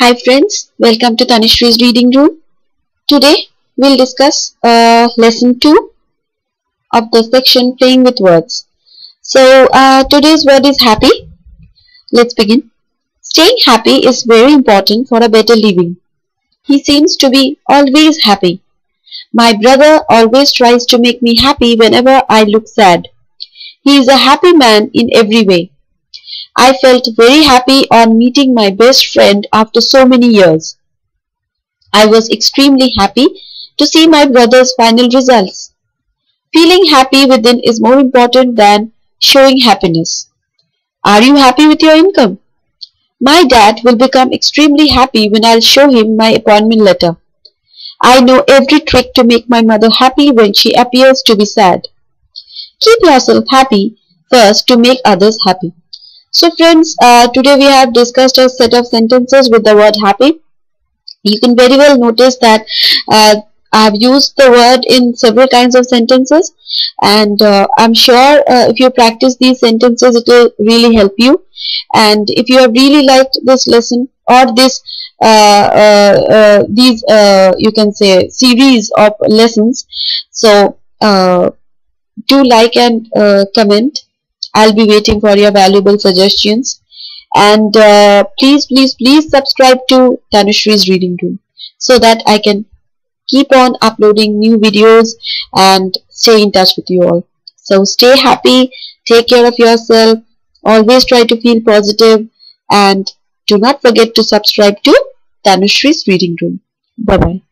Hi friends, welcome to Tanusree's Reading Room. Today we'll discuss uh, lesson 2 of the section Playing with Words. So uh, today's word is happy. Let's begin. Staying happy is very important for a better living. He seems to be always happy. My brother always tries to make me happy whenever I look sad. He is a happy man in every way. I felt very happy on meeting my best friend after so many years. I was extremely happy to see my brother's final results. Feeling happy within is more important than showing happiness. Are you happy with your income? My dad will become extremely happy when I'll show him my appointment letter. I know every trick to make my mother happy when she appears to be sad. Keep yourself happy first to make others happy. So friends, uh, today we have discussed a set of sentences with the word happy. You can very well notice that uh, I have used the word in several kinds of sentences. And uh, I'm sure uh, if you practice these sentences it will really help you. And if you have really liked this lesson or this uh, uh, these you can say series of lessons so do like and comment I'll be waiting for your valuable suggestions. And uh, please, please, please subscribe to Tanusree's Reading Room so that I can keep on uploading new videos and stay in touch with you all. So stay happy, take care of yourself, always try to feel positive and do not forget to subscribe to Tanusree's Reading Room. Bye-bye.